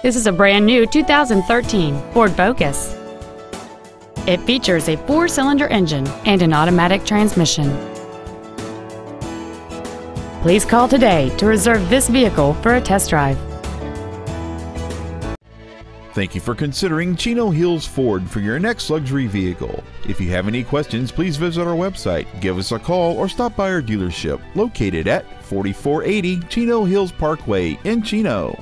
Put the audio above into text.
This is a brand new 2013 Ford Focus. It features a four-cylinder engine and an automatic transmission. Please call today to reserve this vehicle for a test drive. Thank you for considering Chino Hills Ford for your next luxury vehicle. If you have any questions, please visit our website, give us a call, or stop by our dealership located at 4480 Chino Hills Parkway in Chino.